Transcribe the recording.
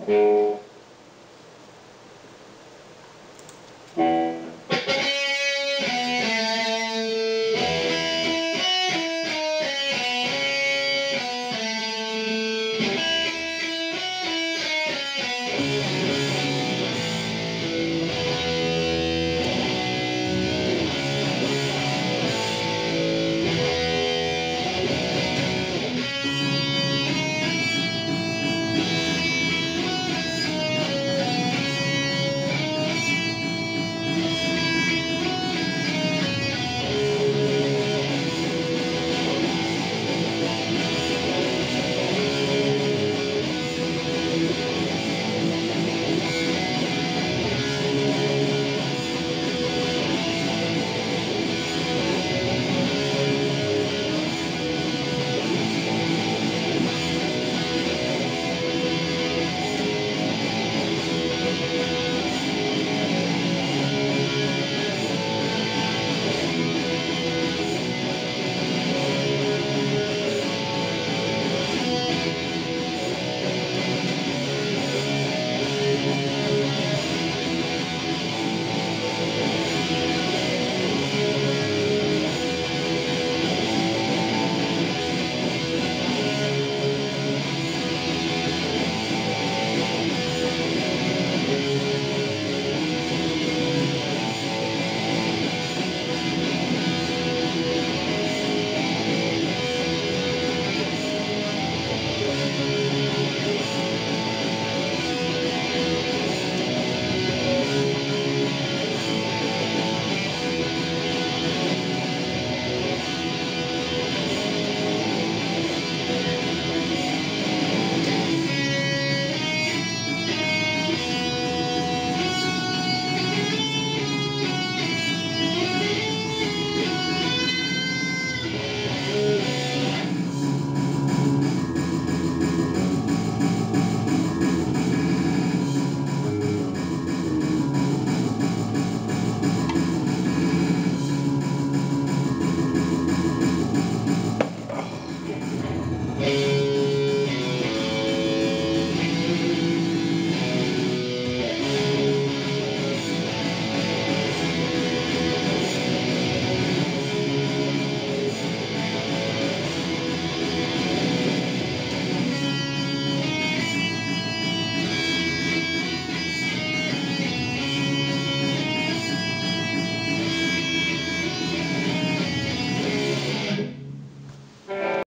Mm-hmm.